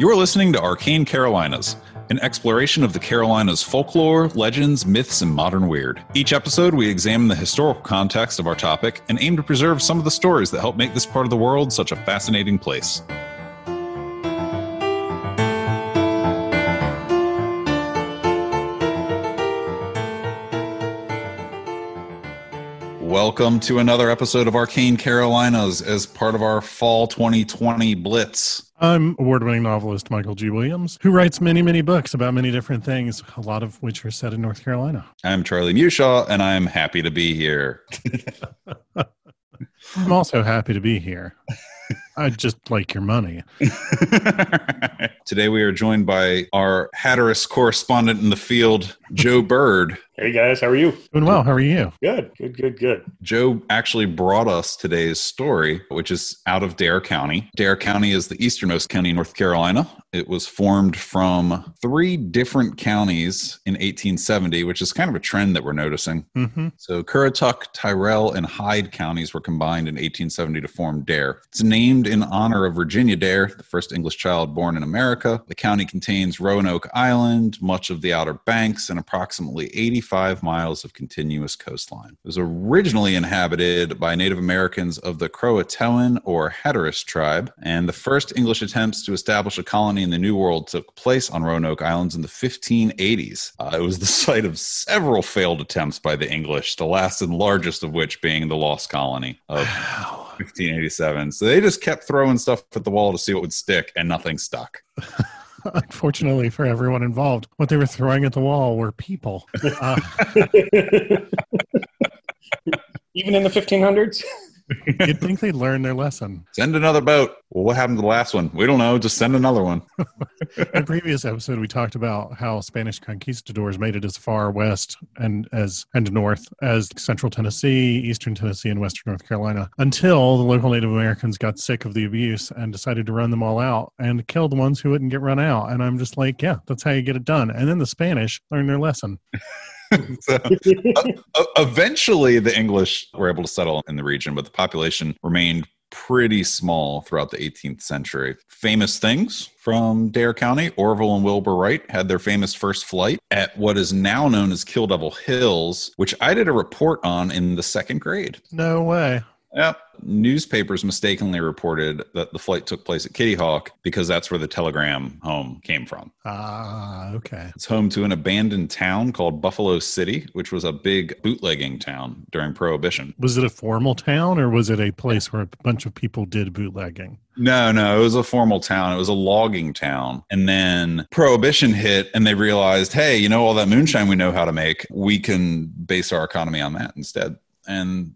You are listening to Arcane Carolinas, an exploration of the Carolinas folklore, legends, myths, and modern weird. Each episode, we examine the historical context of our topic and aim to preserve some of the stories that help make this part of the world such a fascinating place. Welcome to another episode of Arcane Carolinas as part of our Fall 2020 Blitz. I'm award winning novelist Michael G. Williams, who writes many, many books about many different things, a lot of which are set in North Carolina. I'm Charlie Mushaw, and I'm happy to be here. I'm also happy to be here. I just like your money. Today we are joined by our Hatteras correspondent in the field, Joe Bird. Hey guys, how are you? Doing well. How are you? Good, good, good, good. Joe actually brought us today's story, which is out of Dare County. Dare County is the easternmost county in North Carolina. It was formed from three different counties in 1870, which is kind of a trend that we're noticing. Mm-hmm. So Currituck, Tyrrell, and Hyde counties were combined in 1870 to form Dare. It's named in honor of Virginia Dare, the first English child born in America. The county contains Roanoke Island, much of the Outer Banks, and approximately 85 miles of continuous coastline. It was originally inhabited by Native Americans of the Croatoan or Hatteras tribe, and the first English attempts to establish a colony in the New World took place on Roanoke Islands in the 1580s. Uh, it was the site of several failed attempts by the English, the last and largest of which being the Lost Colony of 1587. So they just kept throwing stuff at the wall to see what would stick, and nothing stuck. Unfortunately for everyone involved, what they were throwing at the wall were people. Uh, Even in the 1500s? you'd think they'd learn their lesson. Send another boat. Well, what happened to the last one? We don't know. Just send another one. In a previous episode, we talked about how Spanish conquistadors made it as far west and as and north as central Tennessee, eastern Tennessee, and western North Carolina until the local Native Americans got sick of the abuse and decided to run them all out and kill the ones who wouldn't get run out. And I'm just like, yeah, that's how you get it done. And then the Spanish learned their lesson. so, uh, eventually, the English were able to settle in the region, but the population remained pretty small throughout the 18th century. Famous things from Dare County Orville and Wilbur Wright had their famous first flight at what is now known as Kill Devil Hills, which I did a report on in the second grade. No way. Yep. Newspapers mistakenly reported that the flight took place at Kitty Hawk because that's where the telegram home came from. Ah, okay. It's home to an abandoned town called Buffalo City, which was a big bootlegging town during Prohibition. Was it a formal town or was it a place where a bunch of people did bootlegging? No, no, it was a formal town. It was a logging town. And then Prohibition hit, and they realized, hey, you know, all that moonshine we know how to make, we can base our economy on that instead. And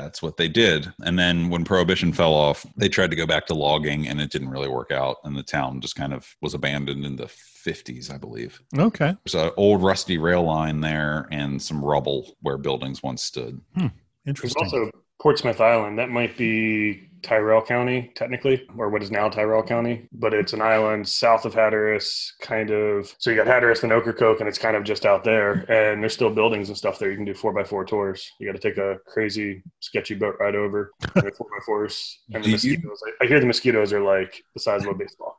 that's what they did. And then when prohibition fell off, they tried to go back to logging and it didn't really work out. And the town just kind of was abandoned in the 50s, I believe. Okay. There's an old rusty rail line there and some rubble where buildings once stood. Hmm. There's Interesting. also Portsmouth Island. That might be Tyrrell County, technically, or what is now Tyrrell County, but it's an island south of Hatteras, kind of. So you got Hatteras and Ocracoke, and it's kind of just out there. And there's still buildings and stuff there. You can do four by four tours. You got to take a crazy, sketchy boat ride over. and Four by fours, and the Do you- mosquitoes. I, I hear the mosquitoes are like the size of a baseball.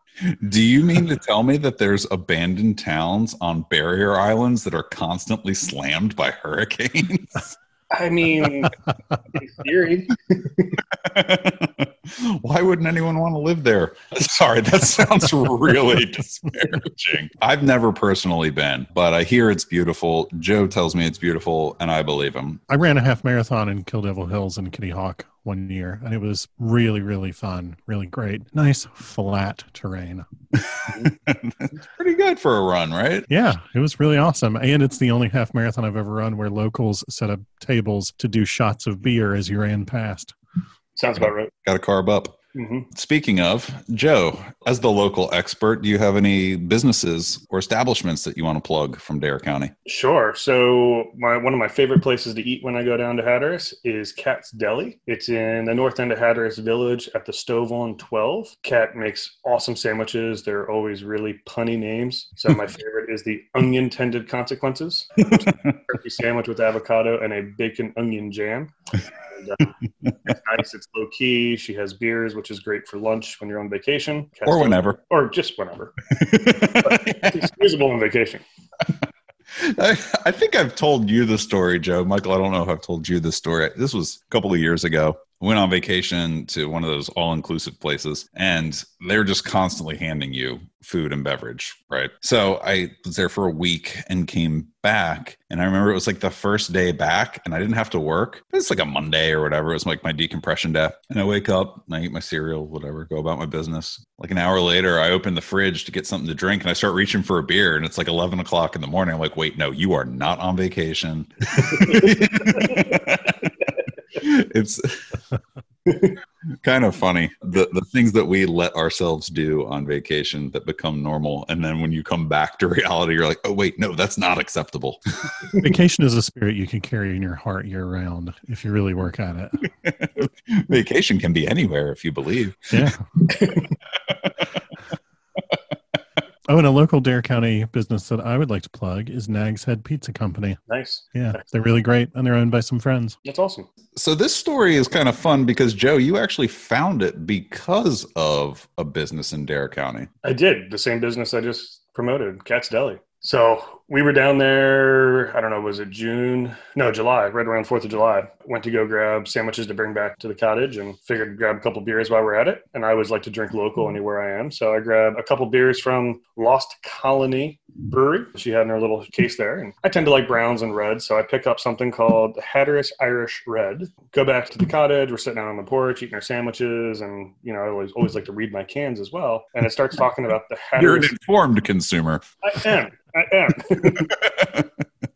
Do you mean to tell me that there's abandoned towns on barrier islands that are constantly slammed by hurricanes? I mean, theory, Why wouldn't anyone want to live there? Sorry, that sounds really disparaging. I've never personally been, but I hear it's beautiful. Joe tells me it's beautiful, and I believe him. I ran a half marathon in Kill Devil Hills and Kitty Hawk one year, and it was really, really fun, really great. Nice flat terrain. it's pretty good for a run, right? Yeah, it was really awesome. And it's the only half marathon I've ever run where locals set up tables to do shots of beer as you ran past. sounds about right. Got to carb up. Hmm Speaking of, Joe, as the local expert, do you have any businesses or establishments that you want to plug from Dare County? Sure. So my one of my favorite places to eat when I go down to Hatteras is Cat's Deli. It's in the north end of Hatteras Village at the Stove on 12. Cat makes awesome sandwiches. They're always really punny names. So my favorite is the onion tended consequences. which is a Turkey sandwich with avocado and a bacon onion jam. And, uh, it's nice. It's low key. She has beers, which is great for lunch when you're on vacation. or whenever. Or just whenever. it's usable on vacation. I, I think I've told you the story, Joe. Michael, I don't know if I've told you the story. This was a couple of years ago went on vacation to one of those all-inclusive places and they're just constantly handing you food and beverage right? So i was there for a week and came back and i remember it was like the first day back and i didn't have to work. It's like a monday or whatever. It was like my decompression day and i wake up and i eat my cereal whatever go about my business. Like an hour later i open the fridge to get something to drink and i start reaching for a beer and it's like 11 o'clock in the morning. I'm like wait no you are not on vacation. It's kind of funny the the things that we let ourselves do on vacation that become normal and then when you come back to reality you're like oh wait no that's not acceptable vacation is a spirit you can carry in your heart year round if you really work at it vacation can be anywhere if you believe yeah Oh, and a local Dare County business that I would like to plug is Nag's Head Pizza Company. Nice. Yeah, they're really great and they're owned by some friends. That's awesome. So this story is kind of fun because Joe, you actually found it because of a business in Dare County. I did. The same business I just promoted, Cat's Deli. So we were down there, I don't know, was it June? No, July, right around 4th of July. Went to go grab sandwiches to bring back to the cottage and figured to grab a couple beers while we're at it. And I always like to drink local hmm. anywhere I am. So I grabbed a couple beers from Lost Colony Brewery. She had in her little case there. And I tend to like browns and reds. So I pick up something called Hatteras Irish Red. Go back to the cottage. We're sitting out on the porch eating our sandwiches. And, you know, I always, always like to read my cans as well. And it starts talking about the Hatteras. You're an informed consumer. I am. I am.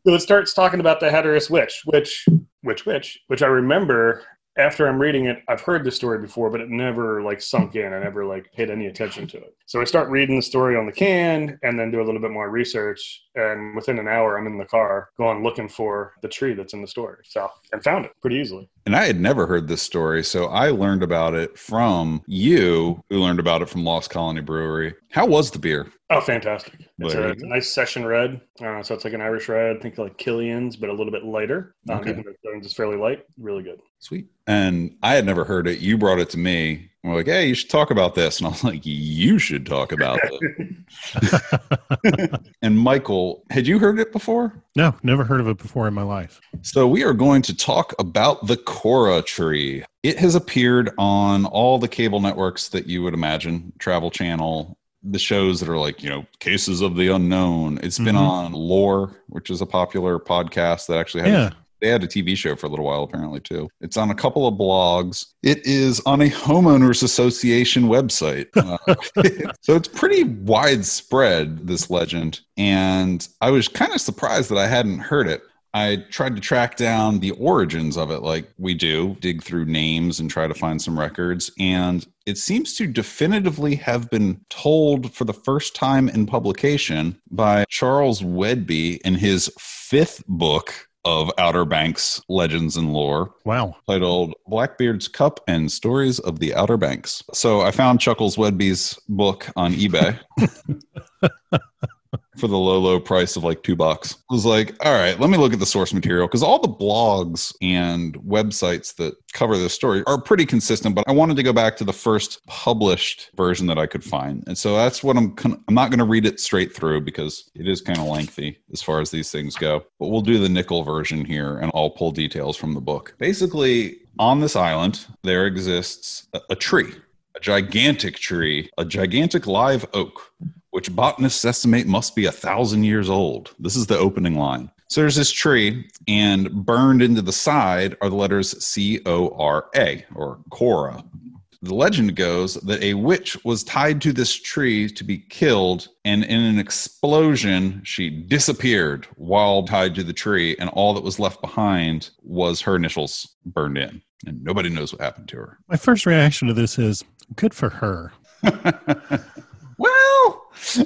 so it starts talking about the Hatteras witch, which, which, which, which I remember after I'm reading it, I've heard the story before, but it never like sunk in. I never like paid any attention to it. So I start reading the story on the can and then do a little bit more research. And within an hour, I'm in the car going looking for the tree that's in the story. So and found it pretty easily. And I had never heard this story, so I learned about it from you, who learned about it from Lost Colony Brewery. How was the beer? Oh, fantastic! It's a, it's a, nice session red, uh, so it's like an Irish red. I think like Killian's, but a little bit lighter. Um, okay. Even though it's fairly light, really good. Sweet. And I had never heard it. You brought it to me. We're like, hey, you should talk about this. And I was like, you should talk about it. and Michael, had you heard it before? No, never heard of it before in my life. So we are going to talk about the Cora tree. It has appeared on all the cable networks that you would imagine Travel Channel, the shows that are like you know cases of the unknown it's been mm-hmm. on lore which is a popular podcast that actually had yeah. They had a tv show for a little while apparently too. It's on a couple of blogs. It is on a homeowners association website. Uh, so it's pretty widespread this legend. And i was kind of surprised that i hadn't heard it. I tried to track down the origins of it, like we do, dig through names and try to find some records. And it seems to definitively have been told for the first time in publication by Charles Whedbee in his fifth book of Outer Banks legends and lore. Wow. Titled Blackbeard's Cup and Stories of the Outer Banks. So I found Chuckles Whedbee's book on eBay. for the low, low price of like two bucks. I was like, all right, let me look at the source material because all the blogs and websites that cover this story are pretty consistent. But I wanted to go back to the first published version that I could find, and so that's what I'm. Con- I'm not going to read it straight through because it is kind of lengthy as far as these things go. But we'll do the nickel version here, and I'll pull details from the book. Basically, on this island, there exists a, a tree a gigantic tree, a gigantic live oak which botanists estimate must be a thousand years old. This is the opening line. So there's this tree, and burned into the side are the letters C O R A or Cora. The legend goes that a witch was tied to this tree to be killed, and in an explosion, she disappeared while tied to the tree, and all that was left behind was her initials burned in, and nobody knows what happened to her. My first reaction to this is good for her. well,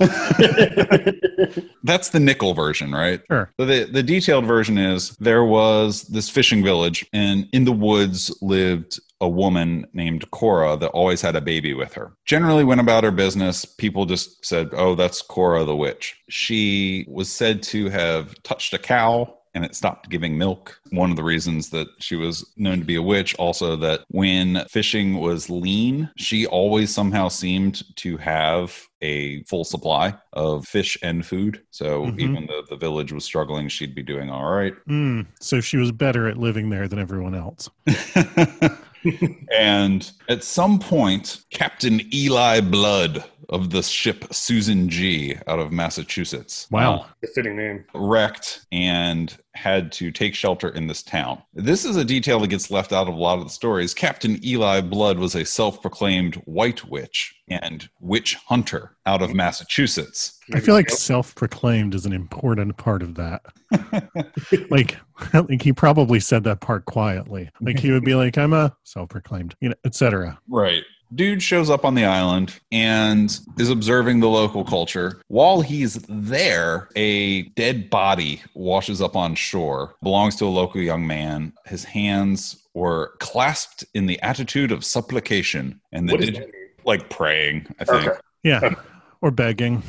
That's the nickel version, right? Sure. So the, the detailed version is there was this fishing village, and in the woods lived a woman named Cora that always had a baby with her. Generally went about her business. People just said, oh, that's Cora the witch. She was said to have touched a cow and it stopped giving milk. One of the reasons that she was known to be a witch, also that when fishing was lean, she always somehow seemed to have a full supply of fish and food. So Mhm. even though the village was struggling, she'd be doing all right. Mm, so she was better at living there than everyone else. and at some point, Captain Eli Blood of the ship Susan G out of Massachusetts. Wow. uh, A fitting name. wrecked and had to take shelter in this town. This is a detail that gets left out of a lot of the stories. Captain Eli Blood was a self proclaimed white witch and witch hunter out of Massachusetts. I feel like self-proclaimed is an important part of that. like, like he probably said that part quietly. Like he would be like, "I'm a self-proclaimed," you know, etc. Right. Dude shows up on the island and is observing the local culture. While he's there, a dead body washes up on shore, belongs to a local young man. His hands were clasped in the attitude of supplication, and the What does dig- that mean? like praying, I think. Okay. Yeah, or begging.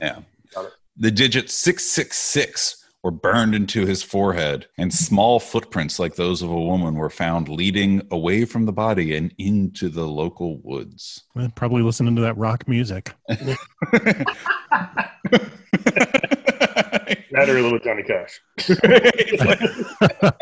Yeah. The digit 666 were burned into his forehead, and small footprints like those of a woman were found leading away from the body and into the local woods. Probably listening to that rock music. That or a little Johnny Cash.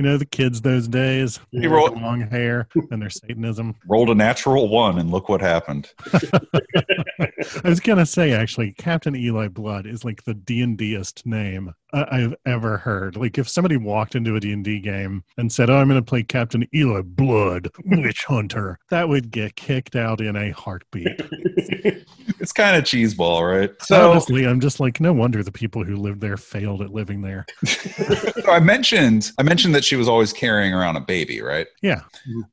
You know the kids those days. He with wrote- their long hair and their Satanism. Rolled a natural one, and look what happened. I was gonna say actually, Captain Eli Blood is like the D and Dist name I- I've ever heard. Like if somebody walked into a D and D game and said, "Oh, I'm gonna play Captain Eli Blood, Witch Hunter," that would get kicked out in a heartbeat. It's kind of cheeseball, right? So, Honestly, I'm just like, no wonder the people who lived there failed at living there. so I mentioned I mentioned that she was always carrying around a baby, right? Yeah.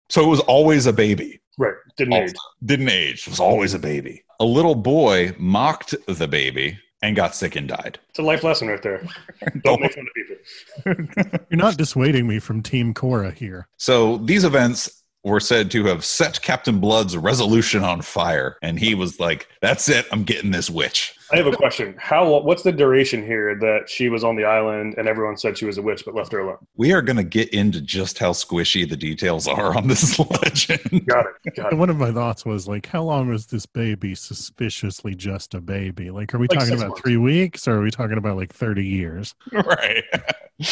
So it was always a baby. right. Didn't All- age. Didn't age. It was always a baby. A little boy mocked the baby and got sick and died. It's a life lesson right there. Don't make fun of people. You're not dissuading me from Team Cora here. So these events were said to have set Captain Blood's resolution on fire, and he was like, "That's it. I'm getting this witch." I have a question. How? What's the duration here that she was on the island and everyone said she was a witch but left her alone? We are going to get into just how squishy the details are on this legend. Got it. Got it. And one of my thoughts was like, how long was this baby suspiciously just a baby? Like, are we Like talking about months. three weeks or are we talking about like 30 years? right.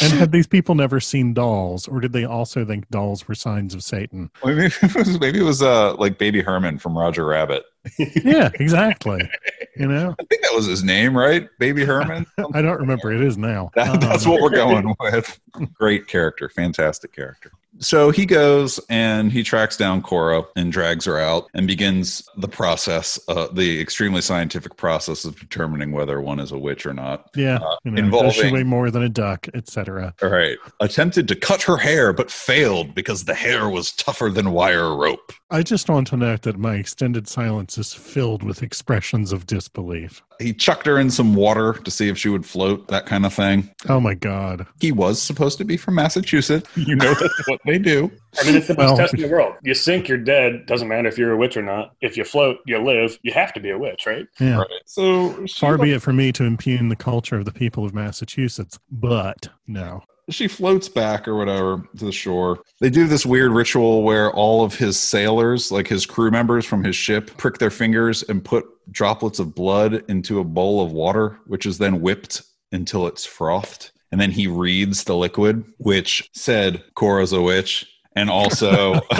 And had these people never seen dolls or did they also think dolls were signs of Satan? Maybe it was, maybe it was uh, like Baby Herman from Roger Rabbit. Yeah, exactly. You know, I think that was his name, right? Baby Herman. I don't remember. It is now. That, that's Um, what we're going with. Great character, fantastic character. So he goes and he tracks down Cora and drags her out and begins the process, uh, the extremely scientific process of determining whether one is a witch or not. Yeah, you know, does she involving- weigh more than a duck, etc. All right. Attempted to cut her hair, but failed because the hair was tougher than wire rope. I just want to note that my extended silence is filled with expressions of disbelief. He chucked her in some water to see if she would float, that kind of thing. Oh my god! He was supposed to be from Massachusetts. You know that's what they do. I mean, it's the best Well- test in the world. You sink, you're dead. Doesn't matter if you're a witch or not. If you float, you live. You have to be a witch, right? Yeah. Right. So she, Far be it for me to impugn the culture of the people of Massachusetts, but no. She floats back or whatever to the shore. They do this weird ritual where all of his sailors, like his crew members from his ship, prick their fingers and put droplets of blood into a bowl of water, which is then whipped until it's frothed. And then he reads the liquid, which said Cora's a witch. And also,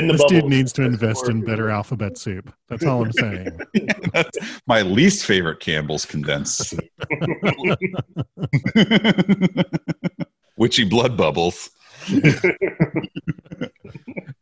In the This dude needs to invest in better alphabet soup. That's all I'm saying. that's my least favorite Campbell's condensed. soup. Witchy blood bubbles.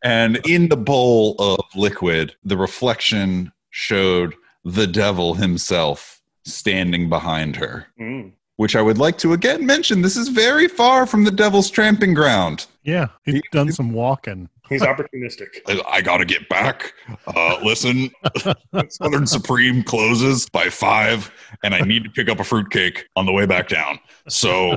and in the bowl of liquid, the reflection showed the devil himself standing behind her. Mm. Which I would like to again mention. This is very far from the devil's tramping ground. Yeah, he's He- done some walking. He's opportunistic. I, I gotta get back. Uh, listen, Southern Supreme closes by five, and I need to pick up a fruitcake on the way back down. So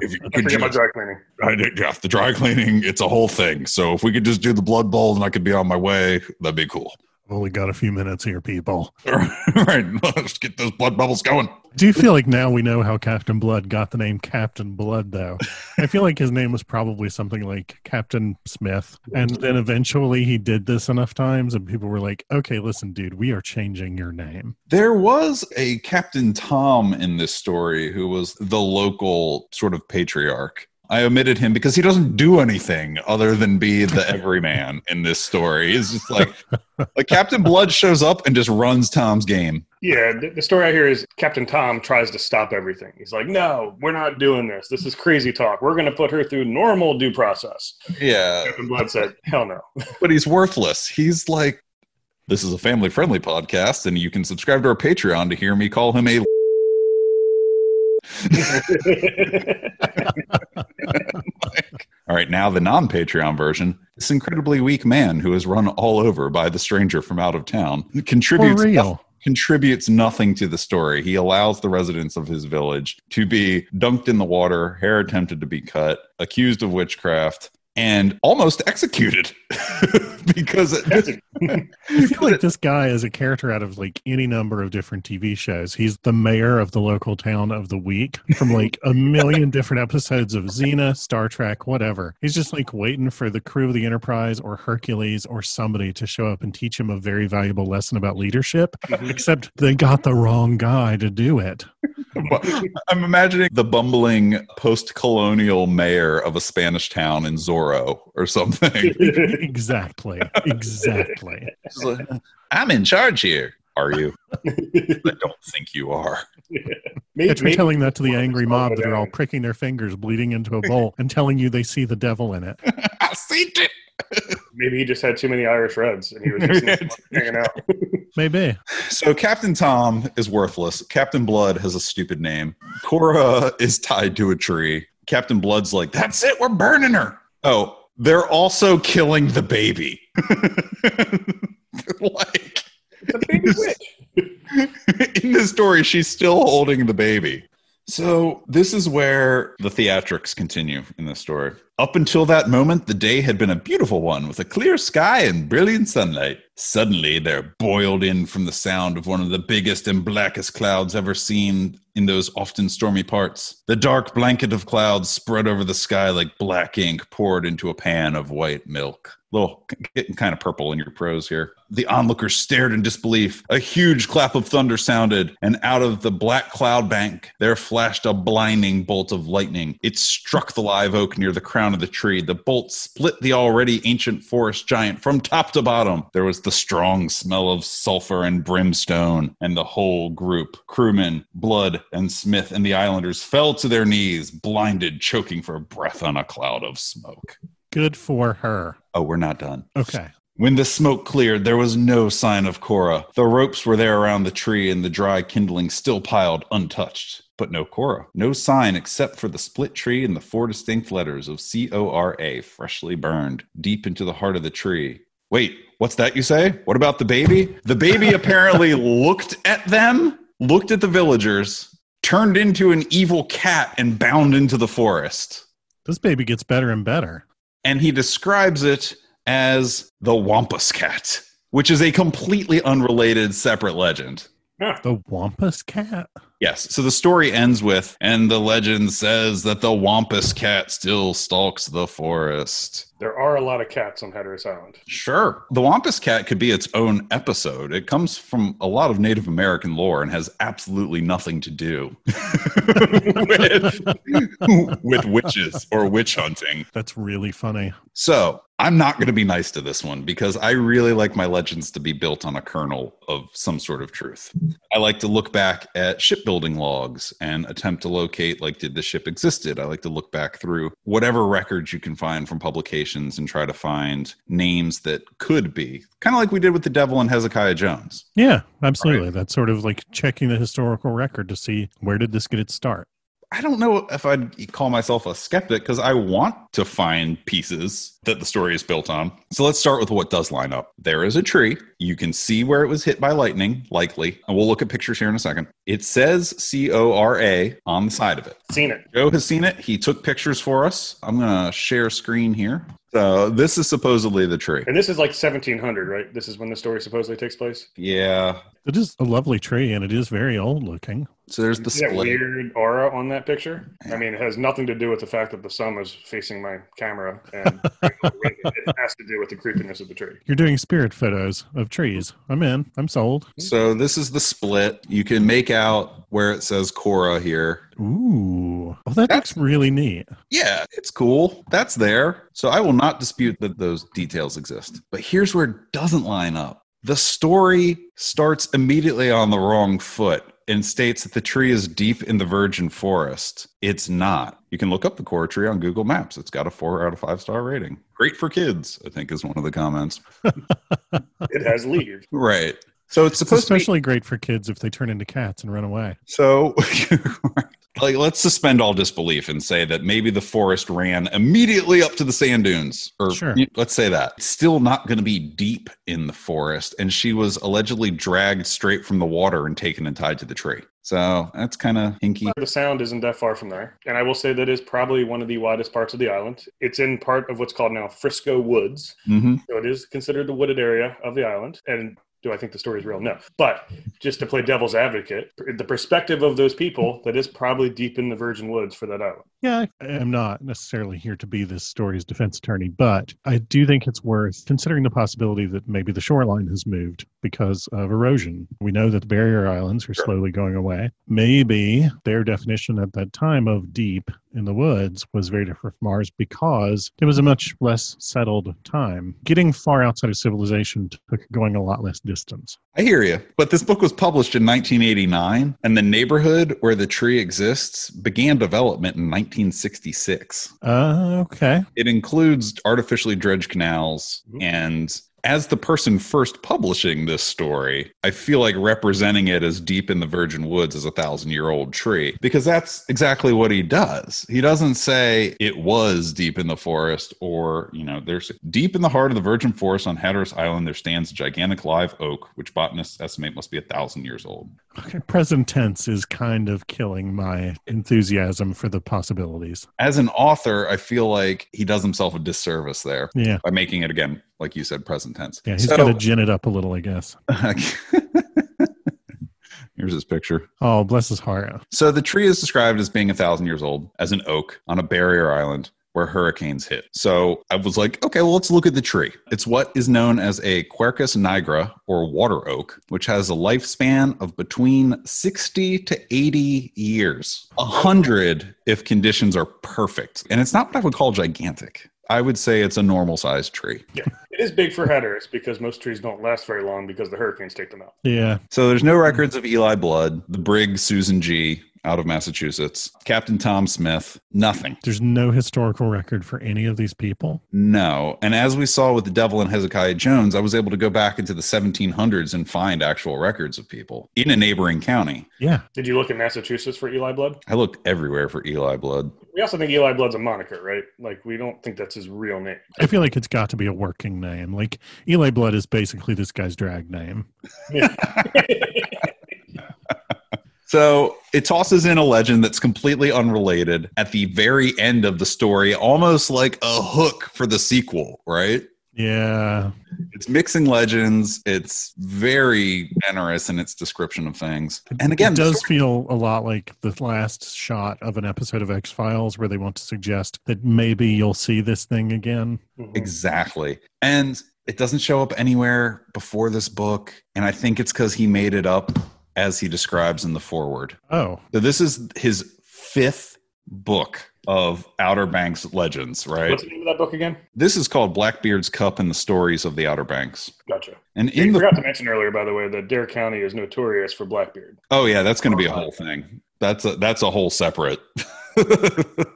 if you I could forget my just, dry cleaning. I did, yeah, the dry cleaning, it's a whole thing. So if we could just do the blood bowl and I could be on my way, that'd be cool. I've only got a few minutes here, people. All right, let's get those blood bubbles going. Do you feel like now we know how Captain Blood got the name Captain Blood, though? I feel like his name was probably something like Captain Smith. And then eventually he did this enough times, and people were like, okay, listen, dude, we are changing your name. There was a Captain Tom in this story who was the local sort of patriarch. I omitted him because he doesn't do anything other than be the everyman in this story. It's just like, like Captain Blood shows up and just runs Tom's game. Yeah, the, the story I hear is Captain Tom tries to stop everything. He's like, "No, we're not doing this. This is crazy talk. We're going to put her through normal due process." Yeah, Captain Blood said, "Hell no." but he's worthless. He's like, this is a family friendly podcast, and you can subscribe to our Patreon to hear me call him a. All right, now the non Patreon version. This incredibly weak man who is run all over by the stranger from out of town For contributes real. contributes nothing to the story. He allows the residents of his village to be dunked in the water, hair attempted to be cut, accused of witchcraft, and almost executed because it, I feel like this guy is a character out of like any number of different TV shows. He's the mayor of the local town of the week from like a million different episodes of Xena, Star Trek, whatever. He's just like waiting for the crew of the Enterprise or Hercules or somebody to show up and teach him a very valuable lesson about leadership, mm-hmm. except they got the wrong guy to do it. I'm imagining the bumbling post-colonial mayor of a Spanish town in Zorro or something. exactly. Exactly. Like, I'm in charge here. Are you? I don't think you are. Maybe, Yeah, try telling that to the angry mob that are all pricking their fingers, bleeding into a bowl, and telling you they see the devil in it. I see it. maybe he just had too many Irish Reds and he was just hanging out. Maybe. So Captain Tom is worthless. Captain Blood has a stupid name. Cora is tied to a tree. Captain Blood's like, "That's it, we're burning her." Oh, they're also killing the baby. like a baby witch. in the story, she's still holding the baby. So, this is where the theatrics continue in the story. Up until that moment, the day had been a beautiful one with a clear sky and brilliant sunlight. Suddenly, there boiled in from the sound of one of the biggest and blackest clouds ever seen in those often stormy parts. The dark blanket of clouds spread over the sky like black ink poured into a pan of white milk. Little getting kind of purple in your prose here. The onlookers stared in disbelief. A huge clap of thunder sounded, and out of the black cloud bank there flashed a blinding bolt of lightning. It struck the live oak near the crown of the tree. The bolt split the already ancient forest giant from top to bottom. There was the strong smell of sulfur and brimstone, and the whole group crewmen, Blood, and Smith, and the islanders fell to their knees, blinded, choking for breath on a cloud of smoke. Good for her. Oh, we're not done. Okay. When the smoke cleared, there was no sign of Cora. The ropes were there around the tree, and the dry kindling still piled untouched. But no Cora. No sign except for the split tree and the four distinct letters of C O R A freshly burned deep into the heart of the tree. Wait, what's that you say? What about the baby? The baby apparently looked at them, looked at the villagers, turned into an evil cat, and bound into the forest This baby gets better and better. And he describes it as the Wampus Cat, which is a completely unrelated separate legend. The Wampus Cat? Yes, so the story ends with, and the legend says that the Wampus Cat still stalks the forest. There are a lot of cats on Hatteras Island. Sure. The Wampus Cat could be its own episode. It comes from a lot of Native American lore and has absolutely nothing to do with, with witches or witch hunting. That's really funny. So I'm not going to be nice to this one because I really like my legends to be built on a kernel of some sort of truth. I like to look back at shipbuilding logs and attempt to locate, like, did the ship existed? I like to look back through whatever records you can find from publications and try to find names that could be kind of like we did with the devil and Hezekiah Jones. Yeah, absolutely. That's sort of like checking the historical record to see where did this get its start. I don't know if I'd call myself a skeptic because I want to find pieces that the story is built on. So let's start with what does line up. There is a tree. You can see where it was hit by lightning, likely. And we'll look at pictures here in a second. It says C O R A on the side of it. Seen it. Joe has seen it. He took pictures for us. I'm going to share screen here. So this is supposedly the tree. And this is like 1700, right? This is when the story supposedly takes place. Yeah. It is a lovely tree, and it is very old looking. So there's the See that split. weird aura on that picture? I mean, it has nothing to do with the fact that the sun is facing my camera, and it has to do with the creepiness of the tree. You're doing spirit photos of trees. I'm in. I'm sold. So this is the split. You can make out where it says Cora here. Ooh. Oh, that That's- looks really neat. Yeah, it's cool. That's there. So I will not dispute that those details exist. But here's where it doesn't line up. The story starts immediately on the wrong foot and states that the tree is deep in the virgin forest. It's not. You can look up the Cora tree on Google Maps. It's got a four out of five star rating. Great for kids, I think, is one of the comments. It has leaves. Right. So it's It's supposed to be especially great for kids if they turn into cats and run away. So, like, let's suspend all disbelief and say that maybe the forest ran immediately up to the sand dunes, or Sure. let's say that. It's still not going to be deep in the forest, and she was allegedly dragged straight from the water and taken and tied to the tree. So that's kind of hinky. The sound isn't that far from there. And I will say that is probably one of the widest parts of the island. It's in part of what's called now Frisco Woods. hmm So it is considered the wooded area of the island. And do I think the story is real? No. But just to play devil's advocate, the perspective of those people, that is probably deep in the virgin woods for that island. Yeah, I am not necessarily here to be this story's defense attorney, but I do think it's worth considering the possibility that maybe the shoreline has moved because of erosion. We know that the barrier islands are slowly going away. Maybe their definition at that time of deep in the woods was very different from ours because it was a much less settled time. Getting far outside of civilization took going a lot less distance. I hear you. But this book was published in 1989, and the neighborhood where the tree exists began development in 1966. Uh, okay. It includes artificially dredged canals and as the person first publishing this story, I feel like representing it as deep in the virgin woods as a thousand year old tree because that's exactly what he does. He doesn't say it was deep in the forest or, you know, there's deep in the heart of the virgin forest on Hatteras Island, there stands a gigantic live oak, which botanists estimate must be a thousand years old. Okay, present tense is kind of killing my enthusiasm for the possibilities. As an author, I feel like he does himself a disservice there Yeah. by making it again, like you said, present tense. Yeah, he's So- got to gin it up a little, I guess. Here's his picture. Oh, bless his heart. So the tree is described as being a thousand years old, as an oak on a barrier island where hurricanes hit. So I was like, okay, well, let's look at the tree. It's what is known as a Quercus nigra or water oak, which has a lifespan of between 60 to 80 years, 100 if conditions are perfect. And it's not what I would call gigantic. I would say it's a normal sized tree. Yeah. It is big for Hatteras because most trees don't last very long because the hurricanes take them out. Yeah. So there's no records of Eli Blood, the brig Susan G. out of Massachusetts, Captain Tom Smith, nothing. There's no historical record for any of these people. No. And as we saw with the Devil and Hezekiah Jones, I was able to go back into the 1700s and find actual records of people in a neighboring county. Yeah. Did you look in Massachusetts for Eli Blood? I looked everywhere for Eli Blood. We also think Eli Blood's a moniker, right? Like we don't think that's his real name. I feel like it's got to be a working name. Like Eli Blood is basically this guy's drag name. So it tosses in a legend that's completely unrelated at the very end of the story, almost like a hook for the sequel, right? Yeah. It's mixing legends. It's very generous in its description of things. And again, it does story- feel a lot like the last shot of an episode of X Files where they want to suggest that maybe you'll see this thing again. Mhm. Exactly. And it doesn't show up anywhere before this book. And I think it's because he made it up as he describes in the foreword. Oh, So this is his fifth book of Outer Banks legends, right? What's the name of that book again? This is called Blackbeard's Cup and the Stories of the Outer Banks. Gotcha. And You in the forgot to mention earlier, by the way, that Dare County is notorious for Blackbeard. Oh yeah, that's going to be a uh, whole thing. That's a that's a whole separate thing.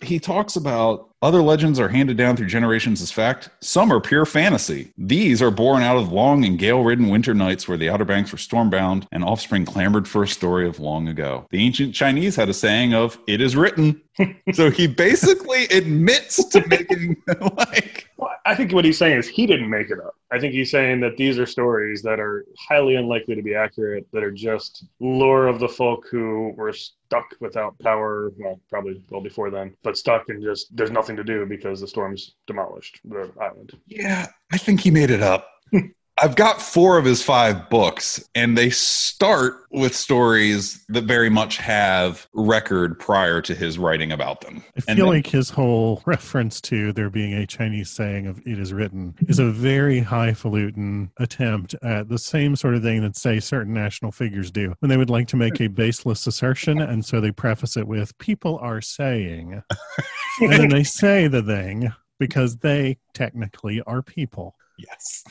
He talks about other legends are handed down through generations as fact. Some are pure fantasy. These are born out of long and gale-ridden winter nights where the Outer Banks were stormbound and offspring clamored for a story of long ago. The ancient Chinese had a saying of "It is written." so he basically admits to making like What? I think what he's saying is he didn't make it up. I think he's saying that these are stories that are highly unlikely to be accurate, that are just lore of the folk who were stuck without power. Well, probably well before then, but stuck and just there's nothing to do because the storms demolished the island. Yeah, I think he made it up. I've got four of his five books, and they start with stories that very much have record prior to his writing about them. I feel then- like his whole reference to there being a Chinese saying of "it is written" is a very highfalutin attempt at the same sort of thing that, say, certain national figures do when they would like to make a baseless assertion, and so they preface it with "people are saying," and then they say the thing because they technically are people. Yes.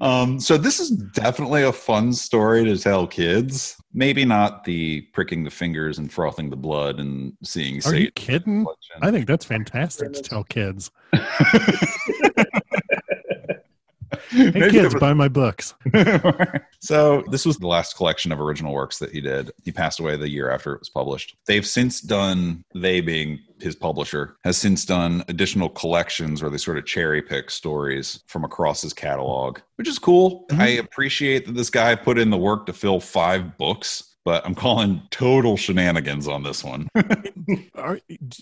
Um, so this is definitely a fun story to tell kids. Maybe not the pricking the fingers and frothing the blood and seeing Are Satan. you kidding? I think that's fantastic to tell kids. Hey, Maybe kids, was- buy my books. so this was the last collection of original works that he did. He passed away the year after it was published. They've since done, they being his publisher, has since done additional collections where they sort of cherry pick stories from across his catalog, which is cool. Mhm. I appreciate that this guy put in the work to fill five books. But I'm calling total shenanigans on this one.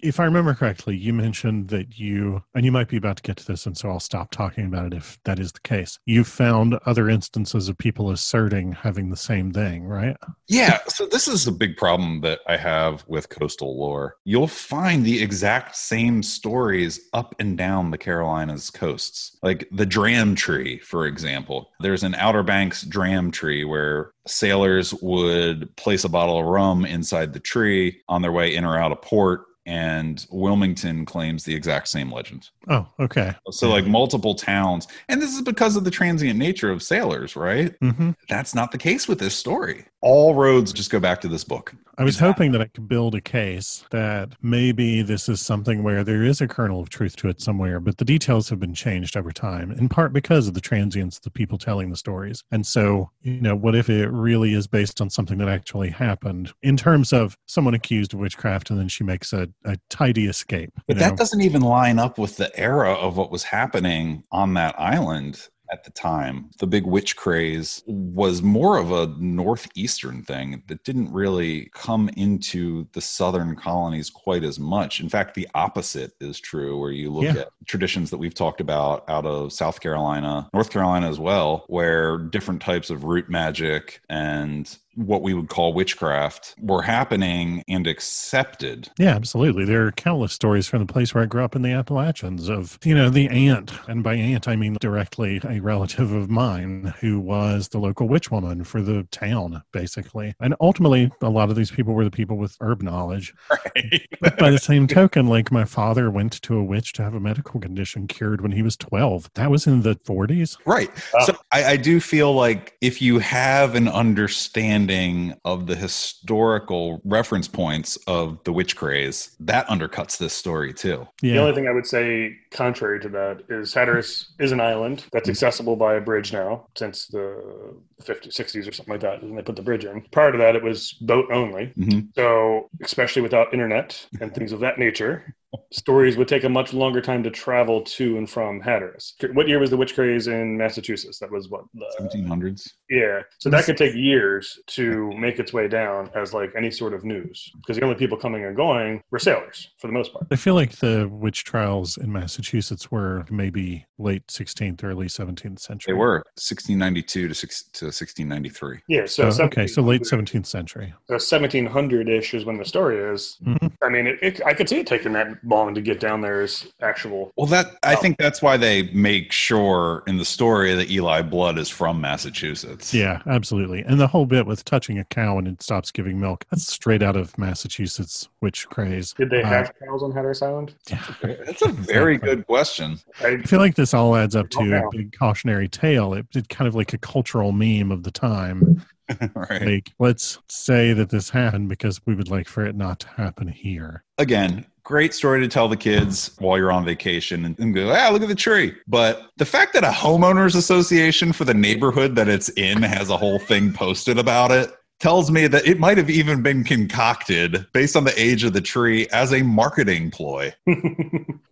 If I remember correctly, you mentioned that you, and you might be about to get to this, and so I'll stop talking about it if that is the case. You found other instances of people asserting having the same thing, right? Yeah, so this is a big problem that I have with coastal lore. You'll find the exact same stories up and down the Carolinas coasts. Like the dram tree, for example. There's an Outer Banks dram tree where sailors would place a bottle of rum inside the tree on their way in or out of port. And Wilmington claims the exact same legend. Oh, okay. So, like multiple towns. And this is because of the transient nature of sailors, right? hmm That's not the case with this story. All roads just go back to this book. I was hoping that I could build a case that maybe this is something where there is a kernel of truth to it somewhere, but the details have been changed over time, in part because of the transience of the people telling the stories. And so, you know, what if it really is based on something that actually happened in terms of someone accused of witchcraft and then she makes a, a tidy escape? But know? that doesn't even line up with the era of what was happening on that island at the time. The big witch craze was more of a northeastern thing that didn't really come into the southern colonies quite as much. In fact, the opposite is true, where you look Yeah. at traditions that we've talked about out of South Carolina, North Carolina as well, where different types of root magic and what we would call witchcraft were happening and accepted Yeah, absolutely. There are countless stories from the place where I grew up in the Appalachians of, you know, the aunt, and by aunt I mean directly a relative of mine who was the local witch woman for the town, basically. And ultimately, a lot of these people were the people with herb knowledge. But by the same token, like my father went to a witch to have a medical condition cured when he was 12. That was in the 40s. Right. Wow. So I, I do feel like if you have an understanding of the historical reference points of the witch craze, that undercuts this story too. The only thing I would say contrary to that is Hatteras is an island that's accessible by a bridge now since the 50s, 60s or something like that. And they put the bridge in. Prior to that, it was boat only. Mhm. So, especially without internet and things of that nature, stories would take a much longer time to travel to and from Hatteras. What year was the witch craze in Massachusetts? That was what? The, 1700s. yeah. So that could take years to make its way down as like any sort of news because the only people coming and going were sailors for the most part. I feel like the witch trials in Massachusetts were maybe late 16th, early 17th century. They were 1692 to, six, to 1693. Yeah. So, So, okay, so late 17th century. So 1700 ish is when the story is. Mhm. I mean, it, it, I could see it taking that long to get down there is actual. Well, that I think that's why they make sure in the story that Eli Blood is from Massachusetts. Yeah, absolutely. And the whole bit with touching a cow and it stops giving milk, that's straight out of Massachusetts witch craze. Did they Uh, have cows on Hatteras Island? Yeah. That's a very good question. I, I feel like this all adds up to Oh, a big cautionary tale. It, it's kind of like a cultural meme of the time. right. Like, let's say that this happened because we would like for it not to happen here. again, great story to tell the kids while you're on vacation and, and go, ah, look at the tree. But the fact that a homeowners association for the neighborhood that it's in has a whole thing posted about it, tells me that it might have even been concocted based on the age of the tree as a marketing ploy.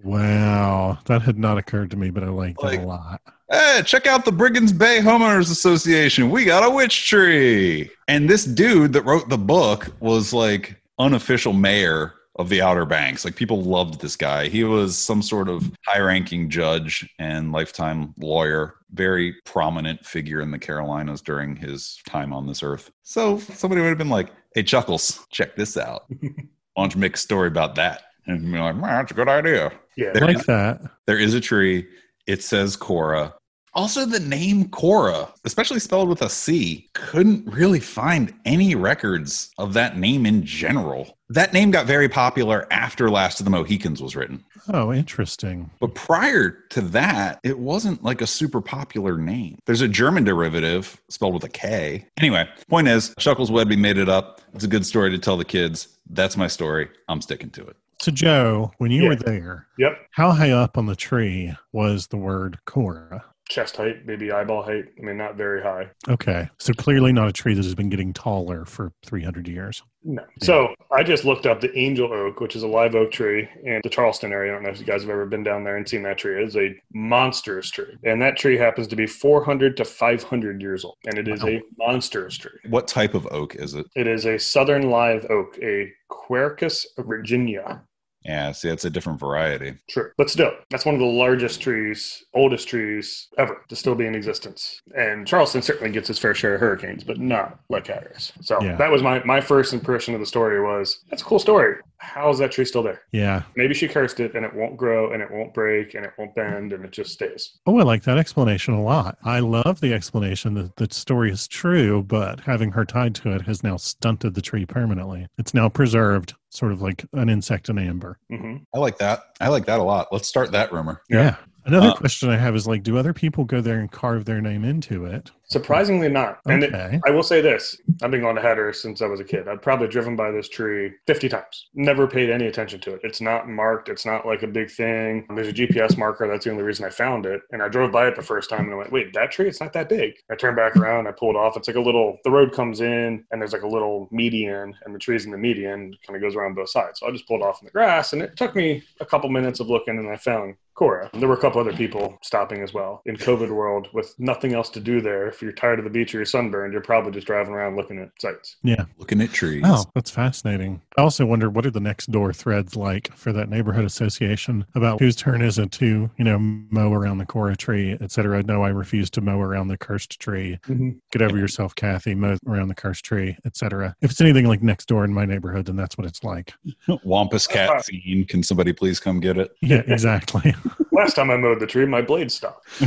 Wow, that had not occurred to me, but I like Like- that a lot. Hey, check out the Brigands Bay Homeowners Association. We got a witch tree. And this dude that wrote the book was like unofficial mayor of the Outer Banks. Like people loved this guy. He was some sort of high-ranking judge and lifetime lawyer, very prominent figure in the Carolinas during his time on this earth. So somebody would have been like, "Hey, Chuckles, check this out. Why don't you make a story about that?" And be like, "Man, that's a good idea." yeah. I like that. There is a tree. It says Cora. Also, the name Cora, especially spelled with a C, couldn't really find any records of that name in general. That name got very popular after Last of the Mohicans was written. Oh, interesting. But prior to that, it wasn't like a super popular name. There's a German derivative spelled with a K. Anyway, point is, Shuckles Whedbee made it up. It's a good story to tell the kids. That's my story. I'm sticking to it. So, Joe, when you Yeah. were there, Yep. how high up on the tree was the word Cora? Chest height, maybe eyeball height. I mean, not very high. Okay, so clearly not a tree that has been getting taller for 300 years. No. So I just looked up the angel oak, which is a live oak tree in the Charleston area. I don't know if you guys have ever been down there and seen that tree. It is a monstrous tree. And that tree happens to be 400 to 500 years old. And it is a monstrous tree. What type of oak is it? It is a southern live oak, a Quercus virginiana. Yeah, see, it's a different variety. Sure. But still, that's one of the largest trees, oldest trees ever to still be in existence. And Charleston certainly gets its fair share of hurricanes, but not like Hatteras. So Yeah. that was my, my first impression of the story was, that's a cool story. How is that tree still there? Yeah. Maybe she cursed it and it won't grow and it won't break and it won't bend and it just stays. Oh, I like that explanation a lot. I love the explanation that the story is true, but having her tied to it has now stunted the tree permanently. It's now preserved, sort of like an insect in amber. hmm I like that. I like that a lot. Let's start that rumor. Yeah. Another Uh, question I have is like, do other people go there and carve their name into it? Surprisingly not. And it, Okay. I will say this I've been going to Hatteras since I was a kid. I've probably driven by this tree 50 times. Never paid any attention to it. It's not marked, it's not like a big thing. There's a GPS marker. That's the only reason I found it. And I drove by it the first time and I went, wait, that tree? It's not that big. I turned back around, I pulled off. It's like a little, the road comes in and there's like a little median and the tree's in the median, kind of goes around both sides. So I just pulled off in the grass and it took me a couple minutes of looking and I found Cora. There were a couple other people stopping as well. In COVID world, with nothing else to do there, if you're tired of the beach or you're sunburned, you're probably just driving around looking at sites. Yeah. Looking at trees. Oh, that's fascinating. I also wonder what are the Nextdoor threads like for that neighborhood association about whose turn is it to, you know, mow around the Cora tree, et cetera. No, I refuse to mow around the cursed tree. Mm-hmm. Get over yourself, Kathy. Mow around the cursed tree, et cetera. If it's anything like Nextdoor in my neighborhood, then that's what it's like. Wampus cat uh, scene. Can somebody please come get it? Yeah, exactly. Last time I mowed the tree, my blade stopped.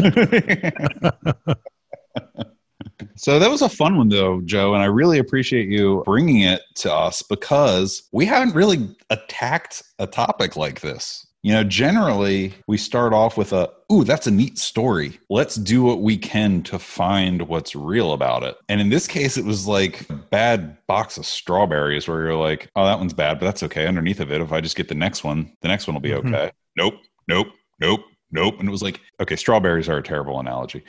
so that was a fun one, though, Joe, and I really appreciate you bringing it to us because we haven't really attacked a topic like this. You know, generally we start off with a, ooh, that's a neat story. Let's do what we can to find what's real about it. And in this case, it was like a bad box of strawberries where you're like, oh, that one's bad, but that's okay. Underneath of it, if I just get the next one, the next one will be Mhm. okay. Nope, nope, nope, nope. And it was like, okay, strawberries are a terrible analogy.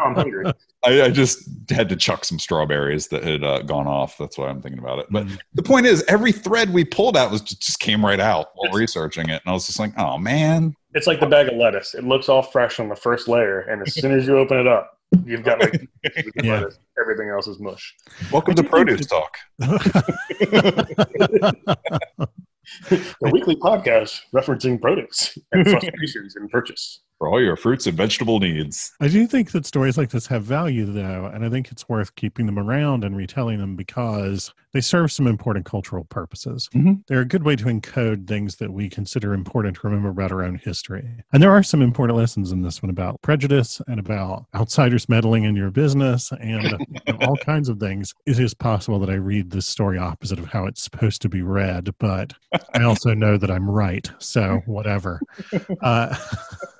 I'm hungry. I, I just had to chuck some strawberries that had uh, gone off. That's why I'm thinking about it. But Mm. the point is, every thread we pulled out was just, just came right out while Yes. researching it, and I was just like, "Oh man, It's like the bag of lettuce. It looks all fresh on the first layer, and as soon as you open it up, you've got like Yeah. lettuce. Everything else is mush. welcome to produce talk." The weekly podcast referencing produce and frustrations in purchase. For all your fruits and vegetable needs. I do think that stories like this have value, though, and I think it's worth keeping them around and retelling them because they serve some important cultural purposes. Mhm. They're a good way to encode things that we consider important to remember about our own history. And there are some important lessons in this one about prejudice and about outsiders meddling in your business and you know, all kinds of things. It is possible that I read this story opposite of how it's supposed to be read, but I also know that I'm right. So, whatever. Uh,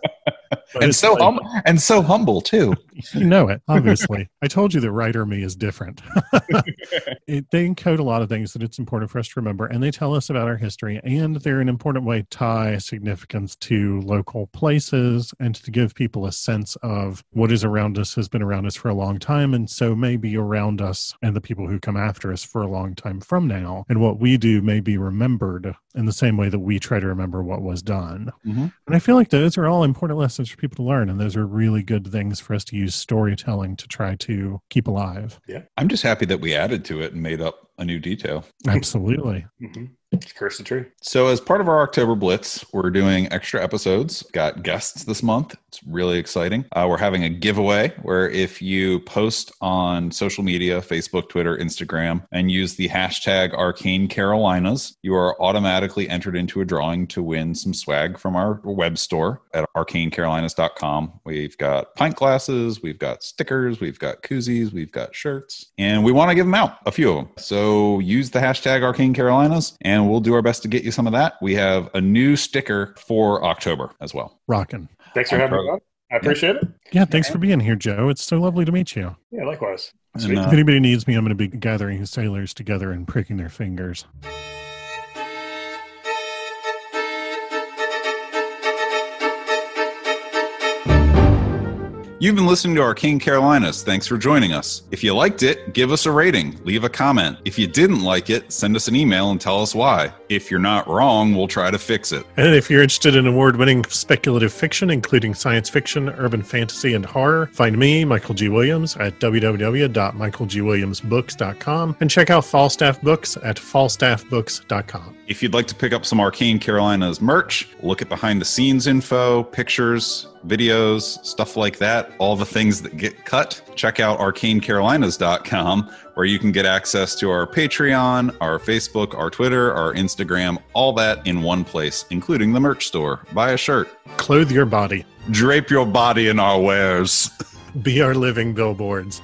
And so hum- and so humble too. you know it, obviously. I told you that writer me is different. it, they encode a lot of things that it's important for us to remember, and they tell us about our history, and they're an important way to tie significance to local places and to give people a sense of what is around us has been around us for a long time, and so may be around us and the people who come after us for a long time from now. And what we do may be remembered in the same way that we try to remember what was done. Mm-hmm. And I feel like those are all important lessons for people to learn, and those are really good things for us to use storytelling to try to keep alive. Yeah. I'm just happy that we added to it and made up a new detail. Absolutely. hmm Curse the tree. So, as part of our October Blitz, we're doing extra episodes. Got guests this month. It's really exciting. Uh, we're having a giveaway where if you post on social media Facebook, Twitter, Instagram, and use the hashtag Arcane Carolinas, you are automatically entered into a drawing to win some swag from our web store at arcanecarolinas.com. We've got pint glasses, we've got stickers, we've got koozies, we've got shirts, and we want to give them out, a few of them. So, use the hashtag Arcane Carolinas and we'll do our best to get you some of that. We have a new sticker for October as well. Rocking. Thanks for I'm having proud. me on. I appreciate it. Yeah, thanks for being here, Joe. It's so lovely to meet you. Yeah, likewise. And, uh, If anybody needs me, I'm going to be gathering sailors together and pricking their fingers. You've been listening to Arcane Carolinas. Thanks for joining us. If you liked it, give us a rating, leave a comment. If you didn't like it, send us an email and tell us why. If you're not wrong, we'll try to fix it. And if you're interested in award winning speculative fiction, including science fiction, urban fantasy, and horror, find me, Michael G. Williams, at www.michaelgwilliamsbooks.com and check out Falstaff Books at falstaffbooks.com. If you'd like to pick up some Arcane Carolinas merch, look at behind the scenes info, pictures, videos, stuff like that, all the things that get cut, check out arcanecarolinas.com where you can get access to our Patreon, our Facebook, our Twitter, our Instagram, all that in one place, including the merch store. Buy a shirt, Clothe your body, drape your body in our wares. be our living billboards.